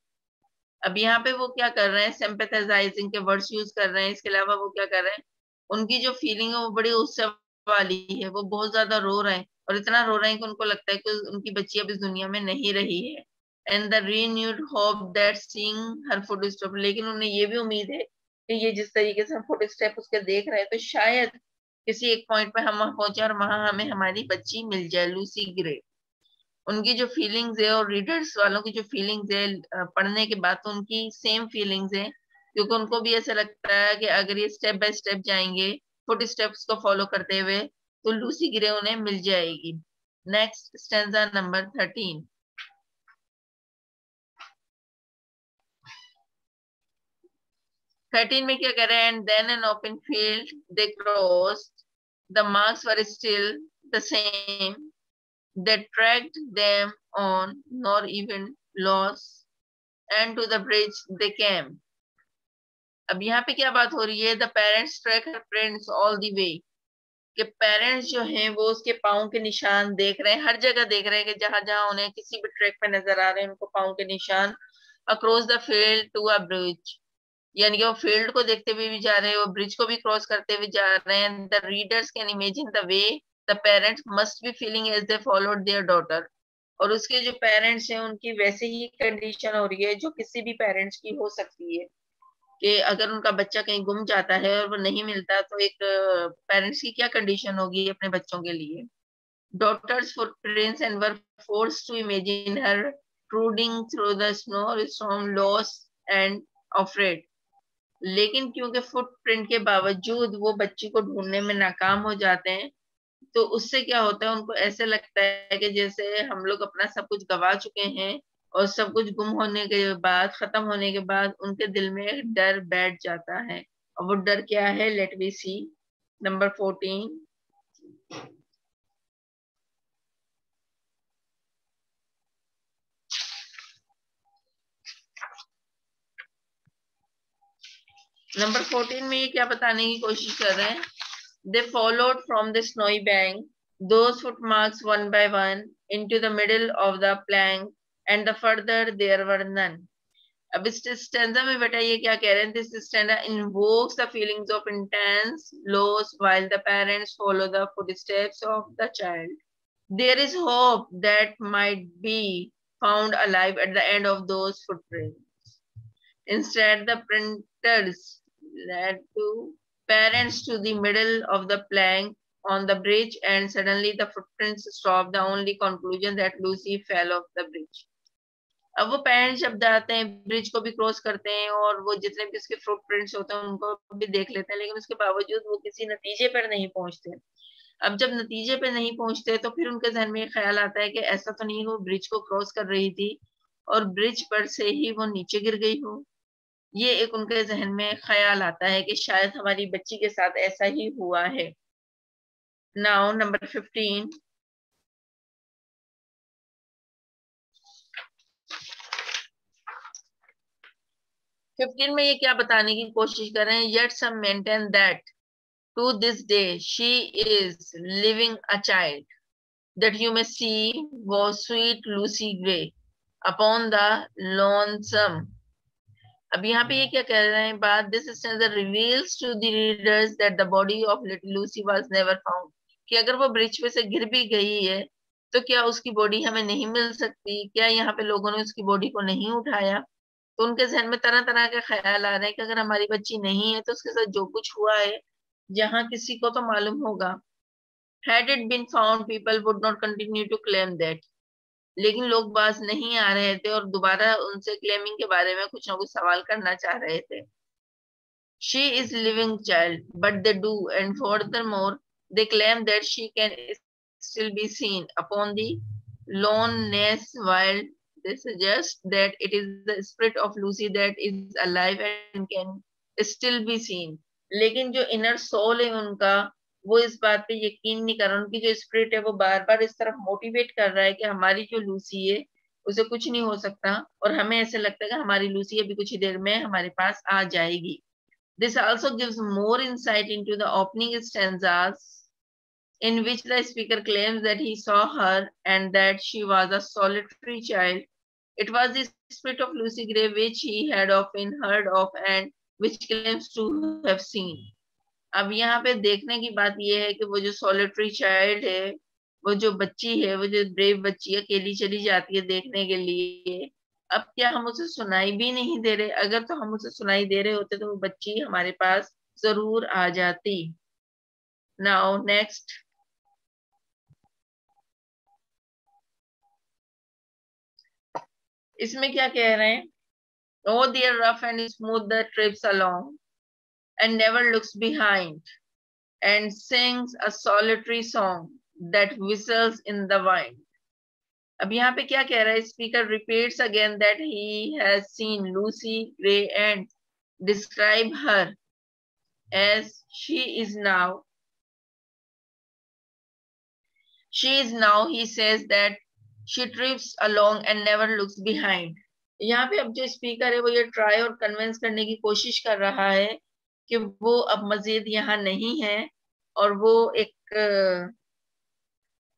अब यहाँ पे वो क्या कर रहे हैं? सिंपथाइजिंग के words use कर रहे हैं, इसके अलावा वो क्या कर रहे हैं? उनकी जो फीलिंग है, वो बड़ी उत्सव वाली है, वो बहुत ज़्यादा रो रहे हैं और इतना रो रहे हैं कि उनको लगता है कि उनकी बच्ची अब इस दुनिया में नहीं रही है। And the renewed hope that seeing her foot step लेकिन उन्हें ये भी उम्मीद है कि ये जिस तरीके से हम फुट स्टेप उसके देख रहे हैं तो शायद किसी एक पॉइंट पे हम वहाँ पहुँचे और वहाँ हमें हमारी बच्ची मिल जाए लूसी ग्रे उनकी जो फीलिंग्स है और रीडर्स वालों की जो फीलिंग्स है पढ़ने के बाद तो उनकी सेम फीलिंग्स है, क्योंकि उनको भी ऐसा लगता है कि अगर ये स्टेप बाय स्टेप जाएँगे फुट स्टेप्स को फॉलो करते हुए तो लूसी गिरे उन्हें मिल जाएगी। Next stanza number thirteen thirteen में क्या कर रहे हैं? And then an open field they cross the marks were still the same that dragged them on, nor even lost, and to the bridge they came. अब यहाँ पे क्या बात हो रही है? The parents track friends all the way कि parents जो हैं वो उसके पाँव के निशान देख रहे हैं हर जगह देख रहे हैं कि जहाँ जहाँ उन्हें किसी भी ट्रैक पे नज़र आ रहे हैं उनको पाँव के निशान across the field to a bridge यानी कि वो फ़ील्ड को देखते हुए भी जा रहे हैं वो ब्रिज को भी क्रॉस करते हुए जा रहे हैं the readers can imagine the way the parent must be feeling as they followed their daughter और उसके जो पेरेंट्स हैं, उनकी वैसे ही कंडीशन हो रही है, जो किसी भी पेरेंट्स की हो सकती है, कि अगर उनका बच्चा कहीं गुम जाता है और वो नहीं मिलता तो एक पेरेंट्स की क्या कंडीशन होगी अपने बच्चों के लिए? Daughters for prints and were forced to imagine her trudging through the snow from lost and afraid लेकिन क्योंकि फुटप्रिंट के बावजूद वो बच्ची को ढूँढने में नाकाम हो जाते हैं तो उससे क्या होता है, उनको ऐसे लगता है कि जैसे हम लोग अपना सब कुछ गवा चुके हैं और सब कुछ गुम होने के बाद, खत्म होने के बाद उनके दिल में एक डर बैठ जाता है। और वो डर क्या है? Let we see number fourteen number fourteen में ये क्या बताने की कोशिश कर रहे हैं? They followed from the snowy bank those footmarks one by one into the middle of the plank and the further there were none. अब इस स्टैंडा में बेटा ये क्या कह रहे हैं this stanza invokes the feelings of intense loss while the parents follow the footsteps of the child. There is hope that might be found alive at the end of those footprints. Instead, the printers led to parents to the middle of the plank on the bridge and suddenly the footprints stopped the only conclusion that Lucy fell off the bridge. अब वो parents जब जाते हैं bridge को भी cross करते हैं और वो जितने भी उसके फुटप्रिंट्स होते हैं, उनको भी देख लेते हैं, लेकिन उसके बावजूद वो किसी नतीजे पर नहीं पहुँचते। अब जब नतीजे पे नहीं पहुँचते तो फिर उनके जहन में ख्याल आता है कि ऐसा तो नहीं वो ब्रिज को क्रॉस कर रही थी और ब्रिज पर से ही वो नीचे गिर गई हो। ये एक उनके जहन में ख्याल आता है कि शायद हमारी बच्ची के साथ ऐसा ही हुआ है। नाउ नंबर फिफ्टीन फिफ्टीन में ये क्या बताने की कोशिश कर रहे हैं? Yet some maintain that to this day she is living a child that you may see वो sweet Lucy Gray upon the lonesome अब यहाँ पे ये क्या कह रहे हैं बात? This reveals to the readers that the body of little Lucy was never found कि अगर वो ब्रिज पे से गिर भी गई है तो क्या उसकी बॉडी हमें नहीं मिल सकती? क्या यहाँ पे लोगों ने उसकी बॉडी को नहीं उठाया? तो उनके जहन में तरह तरह के ख्याल आ रहे हैं कि अगर हमारी बच्ची नहीं है तो उसके साथ जो कुछ हुआ है जहाँ किसी को तो मालूम होगा। Had it been found people would not continue to claim that. लेकिन लोग बाज नहीं आ रहे थे और दोबारा उनसे क्लेमिंग के बारे में कुछ ना कुछ सवाल करना चाह रहे थे she is living child but they do and furthermore they claim that she can still be seen upon the loneliness while they suggest that it is the spirit of Lucy that is alive and can still be seen लेकिन जो inner soul है उनका वो इस बात पे यकीन नहीं कर रहा उनकी जो स्पिरिट है वो बार बार इस तरफ़ मोटिवेट कर रहा है कि हमारी जो लूसी है उसे कुछ नहीं हो सकता और हमें ऐसे लगता है कि हमारी लूसी अभी कुछ ही देर में हमारे पास आ जाएगी this also gives more insight into the opening stanzas in which the speaker claims that he saw her and that she was a solitary child. It was the spirit of Lucy Gray which he had often heard of and which claims to have seen. अब यहाँ पे देखने की बात यह है कि वो जो सोलिटरी चाइल्ड है, वो जो बच्ची है, वो जो ब्रेव बच्ची अकेली चली जाती है देखने के लिए, अब क्या हम उसे सुनाई भी नहीं दे रहे? अगर तो हम उसे सुनाई दे रहे होते तो वो बच्ची हमारे पास ज़रूर आ जाती। नाउ नेक्स्ट इसमें क्या कह रहे हैं? O'er rough and smooth the trips along and never looks behind and sings a solitary song that whistles in the wind. अब यहाँ पे क्या कह रहा है speaker repeats again that he has seen Lucy Gray and describe her as she is now she is now he says that she trips along and never looks behind यहाँ पे अब जो स्पीकर है वो ये ट्राई और convince करने की कोशिश कर रहा है कि वो अब मजीद यहाँ नहीं है और वो एक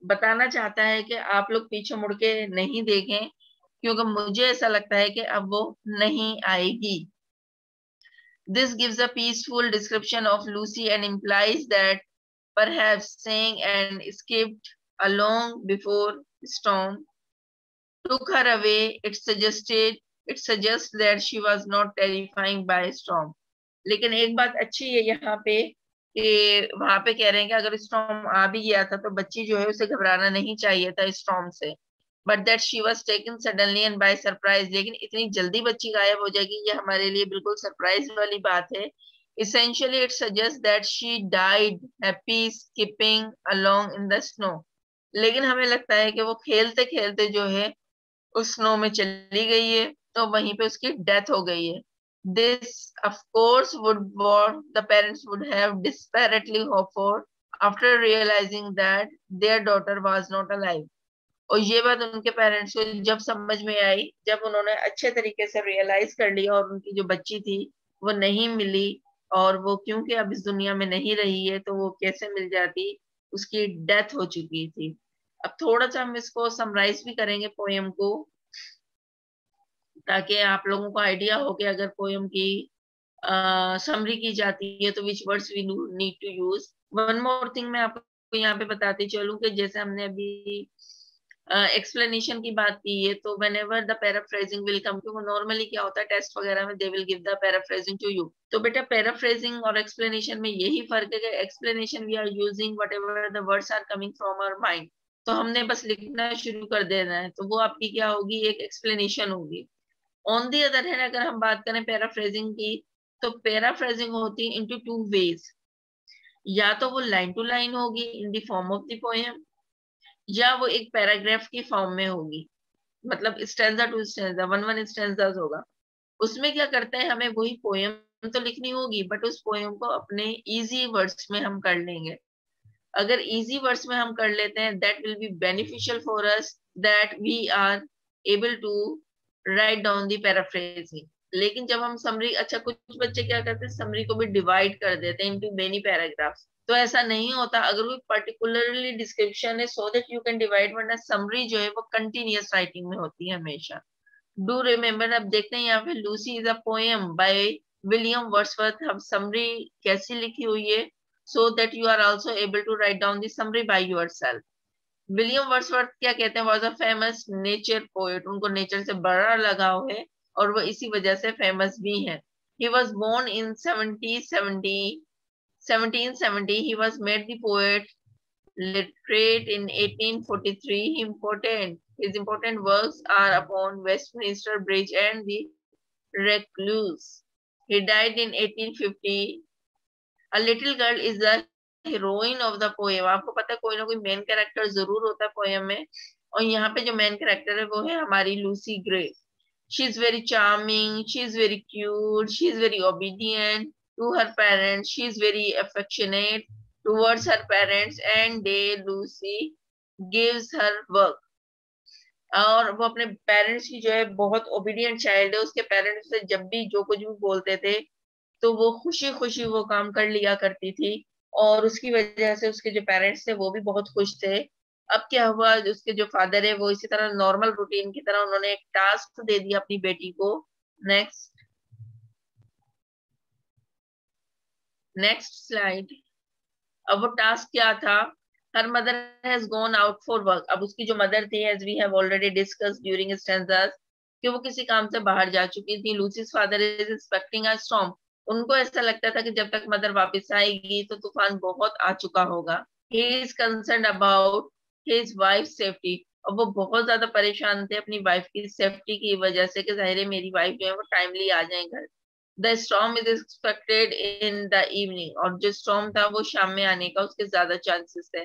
बताना चाहता है कि आप लोग पीछे मुड़ के नहीं देखें, क्योंकि मुझे ऐसा लगता है कि अब वो नहीं आएगी। This gives a peaceful description of Lucy and implies that पर along before storm took her away. It suggested, it suggests that she was not terrifying by storm. लेकिन एक बात अच्छी है यहाँ पे कि वहाँ पे कह रहे हैं कि अगर स्टॉम आ भी गया था तो बच्ची जो है उसे घबराना नहीं चाहिए था स्टॉम से। But that she was taken suddenly and by surprise लेकिन इतनी जल्दी बच्ची गायब हो जाएगी, ये हमारे लिए बिल्कुल सरप्राइज़ वाली बात है। Essentially, it suggests that she died happy, skipping along in the snow लेकिन हमें लगता है कि वो खेलते खेलते जो है, उस स्नो में चली गई है तो वहीं पे उसकी डेथ हो गई है। This, of course, would what the parents would have desperately hoped for after realizing that their daughter was not alive. और ये बात उनके पेरेंट्स को जब समझ में आई जब उन्होंने अच्छे तरीके से रियलाइज़ कर लिया और उनकी जो बच्ची थी वो नहीं मिली और वो क्योंकि अब इस दुनिया में नहीं रही है तो वो कैसे मिल जाती? उसकी डेथ हो चुकी थी। अब थोड़ा सा हम इसको समराइज भी करेंगे पोएम को। ताकि आप लोगों को आइडिया हो कि अगर पोयम की समरी की जाती है तो which words we need to use one more thing मैं आपको यहाँ पे बताती चलूँ कि जैसे हमने अभी एक्सप्लेनेशन uh, की बात की है तो whenever the paraphrasing will come to normally क्या होता है टेस्ट वगैरह में they will give the paraphrasing to you तो बेटा पैराफ्रेजिंग और एक्सप्लेनेशन में यही फ़र्क है कि explanation we are using whatever the words are coming from our mind तो हमने बस लिखना शुरू कर देना है तो वो आपकी क्या होगी एक एक्सप्लेनेशन होगी। ऑन दी अदर हैंड अगर हम बात करें पैराफ्रेजिंग की तो पैराफ्रेजिंग होती है इनटू टू वेज या तो वो लाइन टू लाइन होगी in the form of the poem या वो एक पैराग्राफ की फॉर्म में होगी. मतलब stanza to stanza one one stanzas होगा. उसमें क्या करते हैं, हमें वही पोएम तो लिखनी होगी बट उस पोएम को अपने इजी वर्ड्स में हम कर लेंगे. अगर इजी वर्ड्स में हम कर लेते हैं that will be beneficial for us that we are able to write down the paraphrasing लेकिन जब हम समरी अच्छा कुछ बच्चे क्या करते हैं? समरी को भी डिवाइड कर देते हैं इनटू मेनी पैराग्राफ्स तो ऐसा नहीं होता। अगर कोई पर्टिकुलरली डिस्क्रिप्शन है so that you can divide वरना समरी जो है, वो कंटिन्यूस राइटिंग में होती है हमेशा। डू रिमेम्बर अब देखते हैं यहाँ पे Lucy is a poem by William Wordsworth हम समरी कैसी लिखी हुई है? So that you are also able to write down the summary by yourself William Wordsworth क्या कहते हैं was a famous nature poet उनको नेचर से बड़ा लगाव है और वो इसी वजह से फ़ेमस भी है he was born in seventy seventy 1770 he was made the poet literate in 1843 important his important works are upon westminster bridge and the recluse he died in 1850 a little girl is the heroine of the poem आपको पता है कोई ना कोई main character ज़रूर होता है poem में, और यहाँ पे जो मेन कैरेक्टर है वो है हमारी Lucy Gray she is very charming she is very cute she is very obedient to her parents she is very affectionate towards her parents and the Lucy gives her work और वो अपने parents की जो है बहुत obedient child है, उसके parents से जब भी जो कुछ भी बोलते थे तो वो खुशी खुशी वो काम कर लिया करती थी। और उसकी वजह से उसके जो पेरेंट्स थे, वो भी बहुत खुश थे। अब क्या हुआ, उसके जो फादर है, वो इसी तरह नॉर्मल रूटीन की तरह उन्होंने एक टास्क दे दिया अपनी बेटी को। नेक्स्ट नेक्स्ट स्लाइड अब वो टास्क क्या था? Her mother has gone out for work अब उसकी जो मदर थी as we have already discuss during कि वो किसी काम से बाहर जा चुकी थी। Lucy's father is expecting a storm उनको ऐसा लगता था कि जब तक मदर वापस आएगी तो तूफ़ान बहुत आ चुका होगा। He is concern about his wife safety और वो बहुत ज़्यादा परेशान थे अपनी वाइफ की सेफ्टी की वजह से कि ज़ाहिर है मेरी वाइफ जो है वो टाइमली आ जाए घर। The storm is expected in the evening और जो स्टॉम था वो शाम में आने का उसके ज़्यादा चांसेस थे।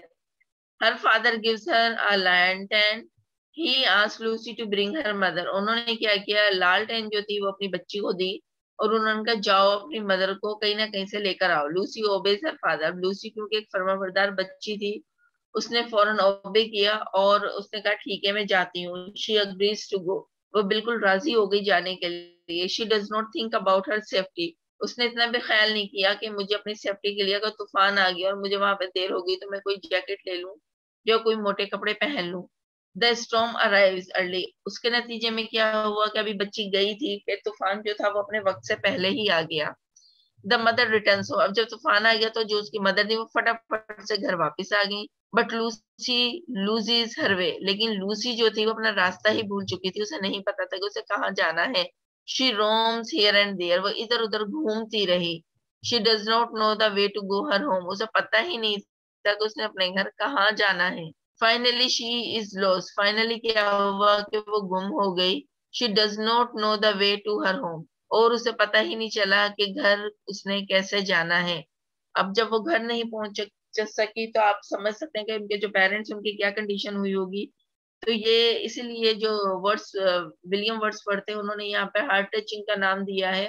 Her father gives her a lantern he ask Lucy to bring her mother उन्होंने क्या किया? लाल टेन जो थी वो अपनी बच्ची को दी। और उन्होंने कहा, जाओ अपनी मदर को कहीं ना कहीं से लेकर आओ। लूसी ओबे सर फादर। लूसी क्योंकि एक फर्माबरदार बच्ची थी, उसने फ़ौरन ओबे किया और उसने कहा, ठीक है, मैं जाती हूँ। शी अग्रीज टू गो वो बिल्कुल राज़ी हो गई जाने के लिए। She does not think about her safety उसने इतना भी ख्याल नहीं किया कि मुझे अपनी सेफ्टी के लिए अगर तूफ़ान आ गया और मुझे वहाँ पे देर होगी तो मैं कोई जैकेट ले लूँ या कोई मोटे कपड़े पहन लूँ। द स्टॉम अराइव्स अर्ली उसके नतीजे में क्या हुआ कि अभी बच्ची गई थी, फिर तूफ़ान जो था वो अपने वक्त से पहले ही आ गया। द मदर रिटर्न हो अब जब तूफ़ान आ गया तो जो उसकी मदर थी वो फटाफट से घर वापस आ गई। बट लूसी लूजीज हर वे लेकिन लूसी जो थी वो अपना रास्ता ही भूल चुकी थी। उसे नहीं पता था कि उसे कहाँ जाना है। She roams here and there वो इधर उधर घूमती रही। She does not know the way to go her home उसे पता ही नहीं था कि उसने अपने घर कहाँ जाना है। Finally she is lost finally क्या हुआ कि वो गुम हो गई? She does not know the way to her home और उसे पता ही नहीं चला कि घर उसने कैसे जाना है। अब जब वो घर नहीं पहुँच सकी तो आप समझ सकते हैं कि उनके जो पेरेंट्स उनकी क्या कंडीशन हुई होगी। तो ये इसीलिए जो वर्ड्स विलियम वर्ड्स पढ़ते हैं, उन्होंने यहाँ पे हार्ट टचिंग का नाम दिया है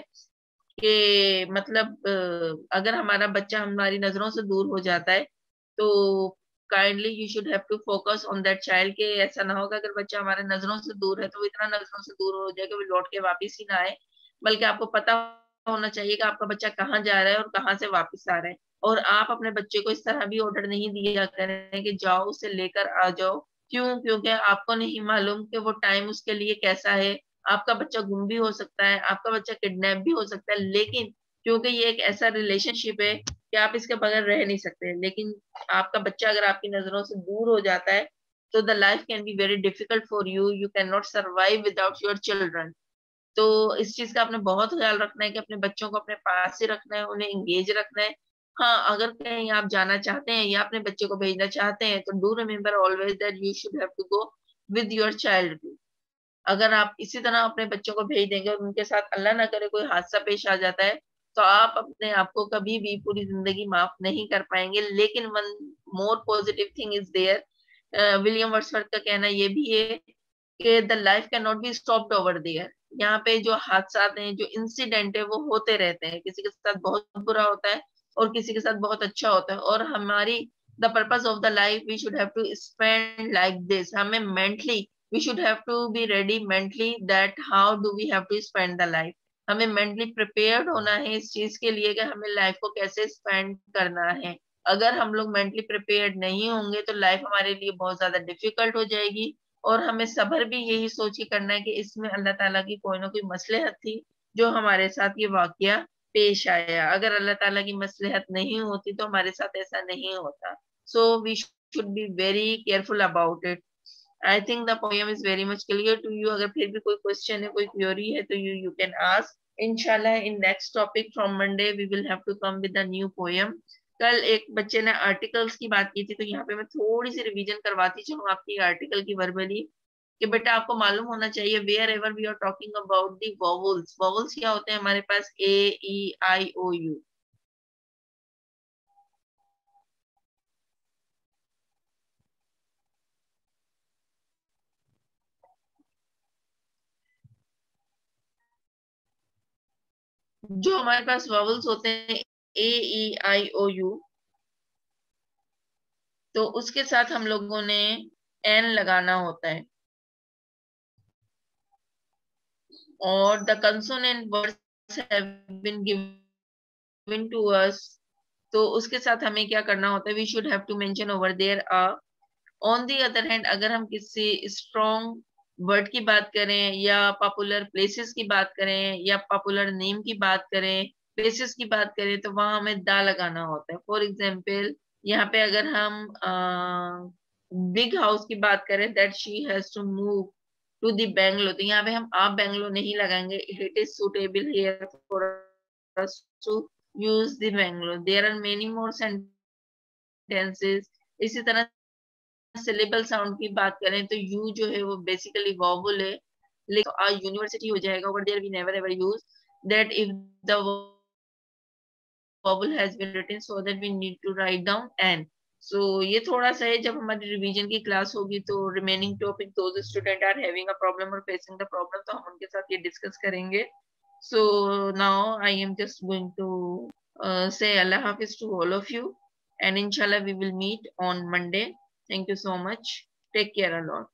कि मतलब अगर हमारा बच्चा हमारी नज़रों से दूर हो जाता है तो kindly you should have to focus on that child के, ऐसा ना होगा अगर बच्चा हमारे नज़रों से दूर है तो वो इतना नज़रों से दूर हो जाए कि वो लौट के वापिस ही ना आए। बल्कि आपको पता होना चाहिए कि आपका बच्चा कहाँ जा रहा है और कहाँ से वापस आ रहा है। और आप अपने बच्चे को इस तरह भी ऑर्डर नहीं दिया करें कि जाओ, उसे लेकर आ जाओ। क्यों? क्योंकि आपको नहीं मालूम कि वो टाइम उसके लिए कैसा है। आपका बच्चा गुम भी हो सकता है, आपका बच्चा किडनैप भी हो सकता है, लेकिन क्योंकि ये एक ऐसा रिलेशनशिप है कि आप इसके बगैर रह नहीं सकते। लेकिन आपका बच्चा अगर आपकी नज़रों से दूर हो जाता है तो the life can be very difficult for you you can not survive without your children तो इस चीज़ का आपने बहुत ख्याल रखना है कि अपने बच्चों को अपने पास से रखना है, उन्हें इंगेज रखना है। हाँ अगर कहीं आप जाना चाहते हैं या अपने बच्चे को भेजना चाहते हैं तो do remember always that you should have to go with your child भी अगर आप इसी तरह अपने बच्चों को भेज देंगे और उनके साथ अल्लाह ना करे कोई हादसा पेश आ जाता है तो आप अपने आप को कभी भी पूरी ज़िंदगी माफ़ नहीं कर पाएँगे। लेकिन one more positive thing is there William Wordsworth का कहना ये भी है कि the life can not be stopped over there यहाँ पे जो हादसा हैं, जो इंसिडेंट है, वो होते रहते हैं। किसी के साथ बहुत बुरा होता है और किसी के साथ बहुत अच्छा होता है। और हमारी the purpose of the life we should have to spend like this हमें mentally we should have to be ready mentally that how do we have to spend the life हमें मेंटली प्रिपेयर्ड होना है इस चीज़ के लिए कि हमें life को कैसे स्पेंड करना है। अगर हम लोग मेंटली प्रिपेयर्ड नहीं होंगे तो लाइफ हमारे लिए बहुत ज़्यादा डिफ़िकल्ट हो जाएगी और हमें सबर भी यही सोच के करना है कि इसमें अल्लाह ताला की कोई ना कोई मसलहत थी जो हमारे साथ ये वाक्य पेश आया। अगर अल्लाह ताला की मसलहत नहीं होती तो हमारे साथ ऐसा नहीं होता। So we should be very careful about it I think the poem is very much clear to you अगर फिर भी कोई क्वेश्चन है कोई क्योरी है तो यू यू कैन आस्क इंशाल्लाह in next topic from Monday we will have to come with a new poem कल एक बच्चे ने आर्टिकल्स की बात की थी तो यहाँ पे मैं थोड़ी सी रिवीजन करवाती चलूँ आपकी आर्टिकल की वर्बली कि बेटा आपको मालूम होना चाहिए wherever we are talking about the vowels vowels क्या होते हैं? हमारे पास ए ई आई ओ यू जो हमारे पास वॉवल्स होते हैं ए ई आई ओ यू तो उसके साथ हम लोगों ने एन लगाना होता है। और the consonant words have been given to us तो उसके साथ हमें क्या करना होता है? We should have to mention over there a on the other hand अगर हम किसी स्ट्रॉन्ग वर्ड की बात करें या पॉपुलर प्लेसेस की बात करें या पॉपुलर नेम की बात करें प्लेसेस की बात करें तो वहाँ हमें दा लगाना होता है। फॉर एग्ज़ाम्पल यहाँ पे अगर हम बिग हाउस की बात करें that she has to move to the bungalow तो यहाँ पे हम आप बेंगलो नहीं लगाएँगे। It is suitable here for bungalow there are many more sentences इसी तरह सिलेबल साउंड की बात करें तो यू जो है वो बेसिकली वॉवल है लेकिन यूनिवर्सिटी हो जाएगा but there we never ever use that if the vowel has been written so that we need to write down n so ये थोड़ा सा है जब हमारी रिवीजन की क्लास होगी तो remaining topic those student are having a problem और फेसिंग द प्रॉब्लम तो हम उनके साथ ये डिस्कस करेंगे। Now i am just going to uh, say allah hafiz to all of you and inshallah we will meet on monday. Thank you so much. Take care a lot